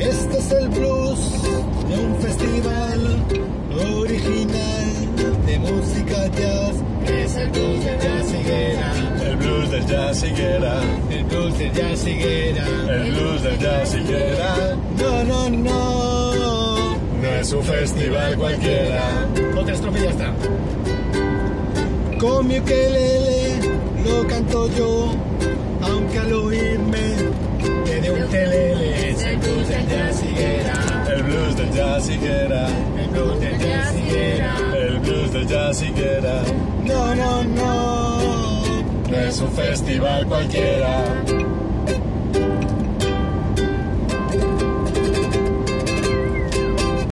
es el blues de un festival original de música jazz. Es el blues del jazz higuera. El blues del jazz higuera. El blues del jazz higuera. El blues del jazz higuera. No, no, no. No es un festival cualquiera. Otra estrofa y ya está. Con mi ukelele lo canto yo, aunque al oírme te dé un telele. El blues del jazz higuera. El blues del jazz higuera. El blues del jazz higuera. El blues del jazz higuera. No, no, no. No es un festival cualquiera.